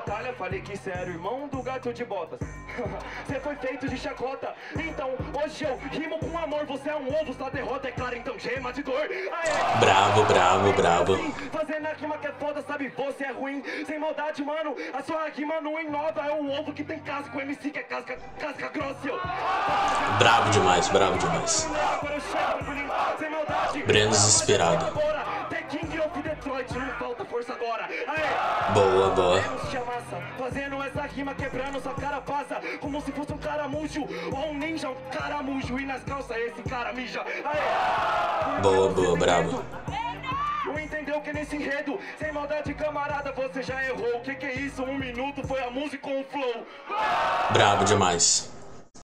batalha, falei que cê era o irmão do gato de botas. Cê foi feito de chacota. Então, hoje eu rimo com amor. Você é um ovo, sua derrota é clara, então gema de dor. Aê! Bravo, bravo, bravo. Fazendo a rima que é foda, sabe? Você é ruim. Sem maldade, mano. A sua rima não inova. É um ovo que tem casca. O MC que é casca, casca grossa. Bravo demais, bravo demais. Breno desesperado. Detroit. Não falta força agora. Aê! Boa, boa. Fazendo essa rima quebrando sua cara passa Como se fosse um caramujo ou um ninja, um caramujo E nas calças esse cara mija Aê! Boa, boa, bravo. Não entendeu que nesse enredo, sem maldade camarada, você já errou O que que é isso? Um minuto foi a música com o flow Bravo demais.